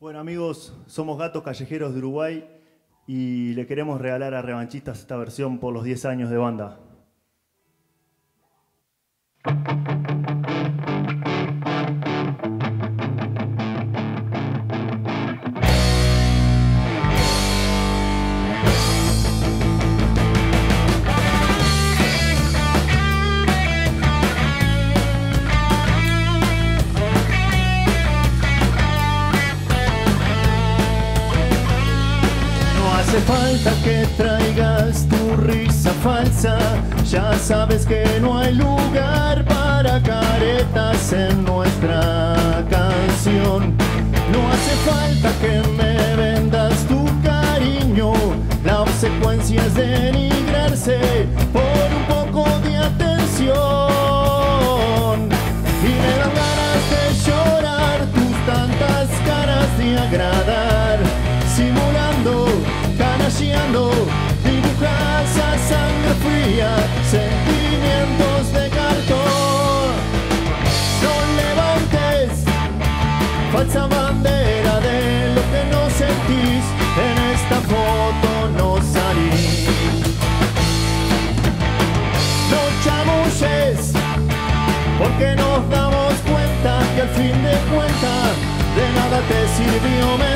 Bueno amigos, somos Gatos Callejeros de Uruguay y le queremos regalar a Revanchistas esta versión por los 10 años de banda. Hace falta que traigas tu risa falsa, ya sabes que no hay lugar para caretas en nuestra canción. No hace falta que me vendas tu cariño, la obsecuencia es denigrarse por un poco de atención. Y me de llorar tus tantas caras de agradar, dibujas a sangre fría, sentimientos de. No levantes falsa bandera de lo que no sentís, en esta foto no salís. No chamulles, porque nos damos cuenta que al fin de cuentas de nada te sirvió